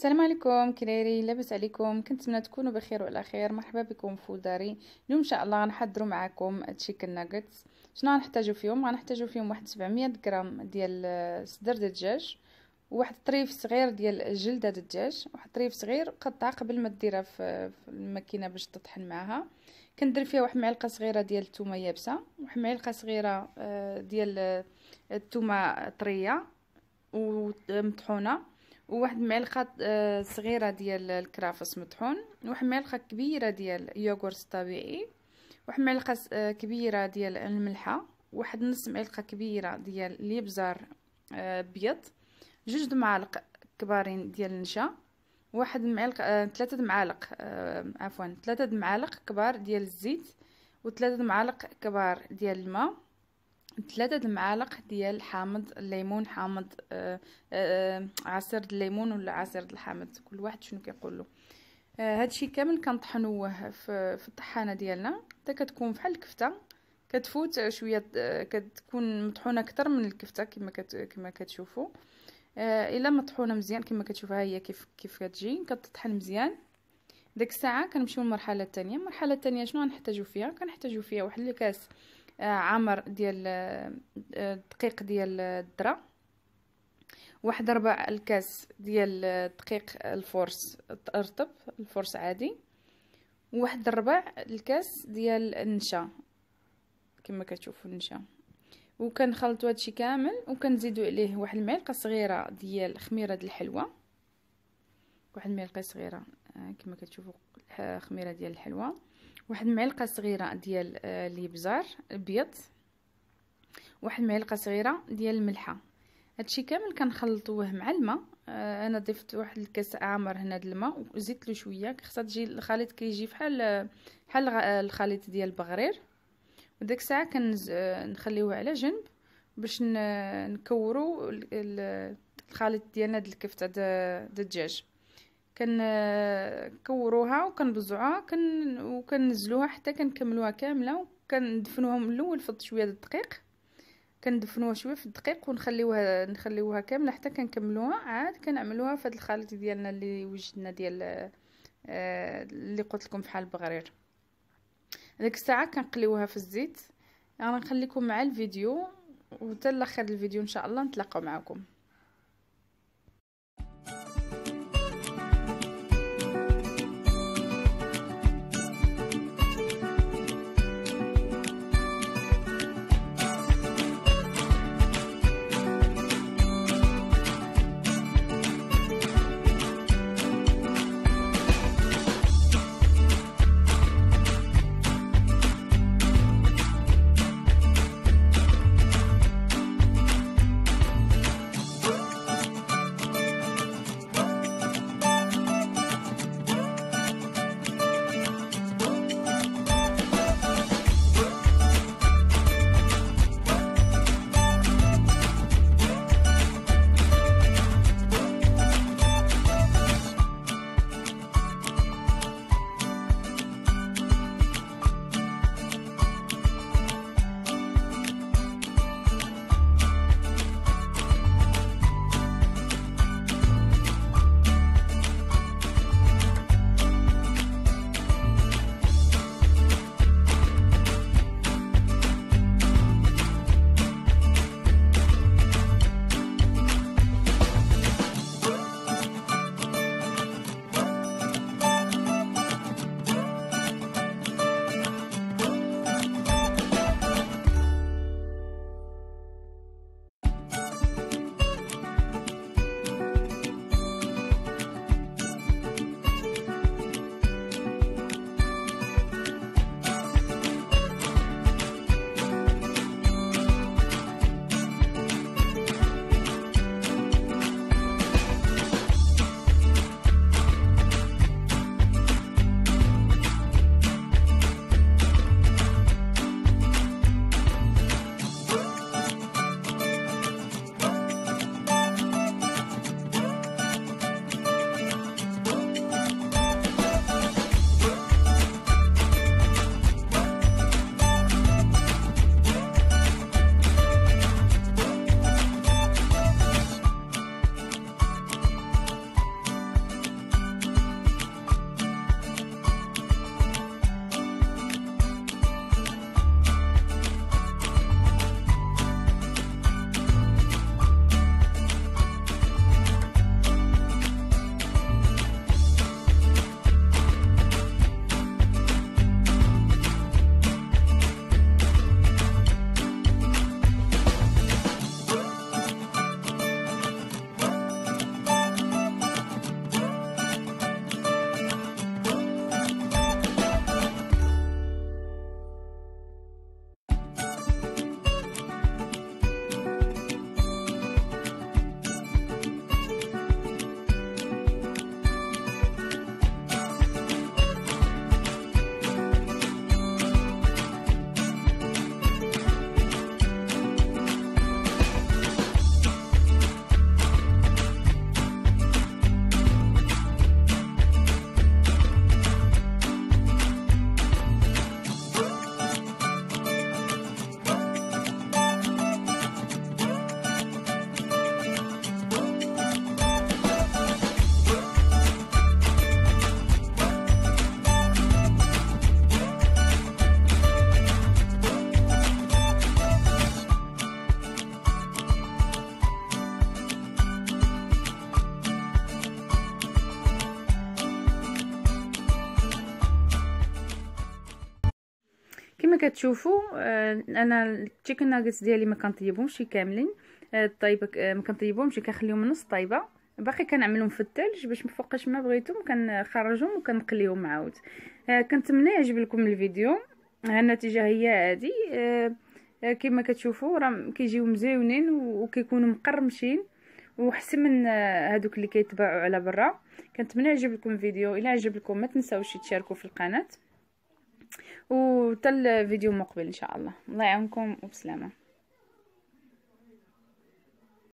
السلام عليكم كي لاباس عليكم كنتمنى تكونوا بخير وعلى خير. مرحبا بكم في داري اليوم إن شاء الله غنحضروا معكم تشيكن ناغتس شنو غنحتاجو فيهم؟ غنحتاجو فيهم واحد 700 غرام ديال صدر الدجاج وواحد طريف صغير ديال جلدة الدجاج واحد طريف صغير قطع قبل ما ديرها في الماكينة باش تطحن معاها. كندير فيها واحد معلقة صغيرة ديال الثومه يابسة واحد معلقة صغيرة آه، ديال الثومه طرية ومطحونه وواحد معلقه آه، صغيرة ديال الكرافس مطحون واحد معلقه كبيرة ديال يوغورت طبيعي واحد معلقه آه، كبيرة ديال الملحة واحد نص معلقه كبيرة ديال الابزار بيض جوج معالق كبارين ديال النشا واحد معلقه آه ثلاثة معالق آه عفوا ثلاثة معالق كبار ديال الزيت وثلاثه معالق كبار ديال الماء ثلاثة معالق ديال حامض الليمون حامض آه آه عصير الليمون ولا عصير الحامض كل واحد شنو كيقول له. آه هادشي كامل كنطحنوه في, في الطحانة ديالنا. حتى كتكون بحال الكفتة كتفوت شوية آه، كتكون مطحونة أكثر من الكفتة كما كت كما كتشوفوا. آه إلا مطحونة مزيان كما كتشوفها هي كيف كيف كتجي كتطحن مزيان. ديك الساعة كنمشيو للمرحلة الثانية المرحلة الثانية شنو غنحتاجو فيها؟ كنحتاجو فيها واحد الكاس آه عامر ديال آه دقيق ديال الذره واحد ربع الكاس ديال دقيق ال force رطب ال force عادي. وواحد ربع الكاس ديال النشا كما كتشوفوا النشا. وكنخلطوا هادشي كامل وكنزيدوا عليه واحد المعلقه صغيرة ديال خميرة د الحلوى واحد المعلقه صغيرة آه، كما كتشوفوا خميرة ديال الحلوى واحد المعلقة صغيرة ديال آه، الابزار الابيض واحد المعلقة صغيرة ديال الملحة. هادشي كامل كنخلطوه مع الماء. آه، أنا ضفت واحد الكاس عامر هنا د الماء وزدت له شوية. خاصها تجي الخليط كيجي بحال بحال الخليط ديال البغرير. وديك الساعة كنخليوه على جنب باش نكورو الخليط ديالنا د الكفتة د الدجاج. كنكوروها وكنبزعوها كن وكنزلوها حتى كنكملوها كاملة وكندفنوها من الأول في شوية الدقيق. كندفنوها شوية في الدقيق ونخليوها نخليوها كاملة حتى كنكملوها. عاد كنعملوها في هذا الخليط ديالنا اللي وجدنا ديال آه، اللي قلت لكم بحال البغرير. هذيك الساعة كنقليوها في الزيت. أنا نخليكم مع الفيديو وحتى لآخر الفيديو إن شاء الله نتلاقاو معكم. كتشوفوا آه، أنا التشيكن ناغتس ديالي ما كنطيبهمش كاملين. طيب ما كنطيبهمش كنخليهم نص طيبه باقي كنعملهم في الثلج باش مفوقاش ما بغيتهم كنخرجهم وكنقليهم عاود. كنتمنى يعجب لكم الفيديو النتيجة هي هذه كما كتشوفوا راه كيجيو مزيونين وكيكونوا مقرمشين. وحسن من هادوك اللي كيتباعوا على برا. كنتمنى يعجب لكم الفيديو. إلا عجب لكم ما تنساوش تشاركوا في القناة. وتل الفيديو مقبل إن شاء الله. الله يعاونكم وبسلامة.